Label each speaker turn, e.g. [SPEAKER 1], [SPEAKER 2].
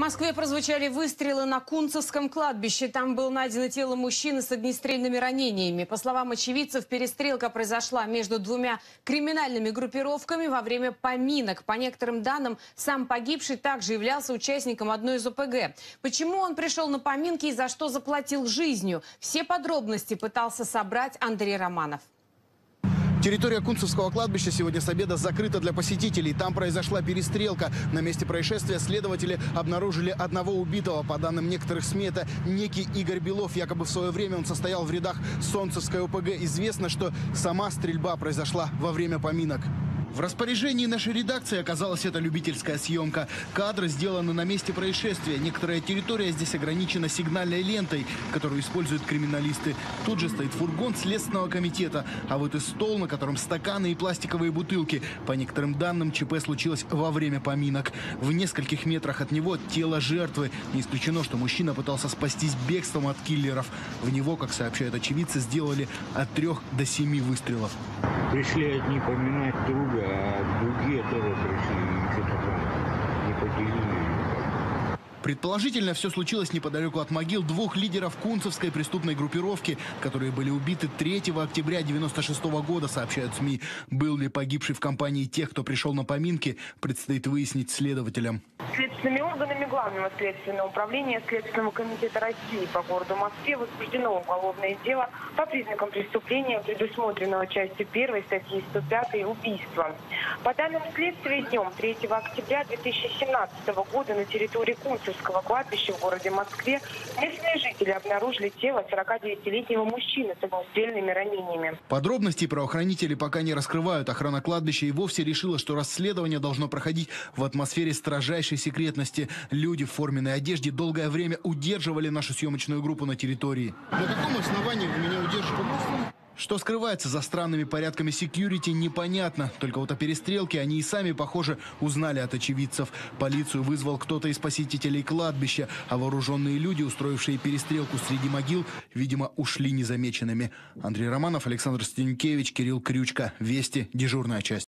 [SPEAKER 1] Москве прозвучали выстрелы на Кунцевском кладбище. Там было найдено тело мужчины с огнестрельными ранениями. По словам очевидцев, перестрелка произошла между двумя криминальными группировками во время поминок. По некоторым данным, сам погибший также являлся участником одной из ОПГ. Почему он пришел на поминки и за что заплатил жизнью? Все подробности пытался собрать Андрей Романов.
[SPEAKER 2] Территория Кунцевского кладбища сегодня с обеда закрыта для посетителей. Там произошла перестрелка. На месте происшествия следователи обнаружили одного убитого. По данным некоторых СМИ, это некий Игорь Белов. Якобы в свое время он состоял в рядах Солнцевской ОПГ. Известно, что сама стрельба произошла во время поминок. В распоряжении нашей редакции оказалась эта любительская съемка. Кадры сделаны на месте происшествия. Некоторая территория здесь ограничена сигнальной лентой, которую используют криминалисты. Тут же стоит фургон Следственного комитета, а вот и стол, на котором стаканы и пластиковые бутылки. По некоторым данным, ЧП случилось во время поминок. В нескольких метрах от него тело жертвы. Не исключено, что мужчина пытался спастись бегством от киллеров. В него, как сообщают очевидцы, сделали от трех до семи выстрелов.
[SPEAKER 3] Пришли одни поминать друга, а другие тоже пришли и что-то там не поделили.
[SPEAKER 2] Предположительно, все случилось неподалеку от могил двух лидеров кунцевской преступной группировки, которые были убиты 3 октября 96 года, сообщают СМИ. Был ли погибший в компании тех, кто пришел на поминки, предстоит выяснить следователям.
[SPEAKER 4] Следственными органами Главного следственного управления Следственного комитета России по городу Москве возбуждено уголовное дело по признакам преступления, предусмотренного частью 1 статьи 105 «Убийство». По данным следствия, днем 3 октября 2017 года на территории Кунцевского кладбища в городе Москве местные жители обнаружили тело 49-летнего мужчины с огнестрельными ранениями.
[SPEAKER 2] Подробностей правоохранители пока не раскрывают. Охрана кладбища и вовсе решила, что расследование должно проходить в атмосфере строжайшей секретности. Люди в форменной одежде долгое время удерживали нашу съемочную группу на территории. На каком основании вы меня удерживаете? Что скрывается за странными порядками секьюрити, непонятно. Только вот о перестрелке они и сами, похоже, узнали от очевидцев. Полицию вызвал кто-то из посетителей кладбища, а вооруженные люди, устроившие перестрелку среди могил, видимо, ушли незамеченными. Андрей Романов, Александр Стенькевич, Кирилл Крючка. Вести. Дежурная часть.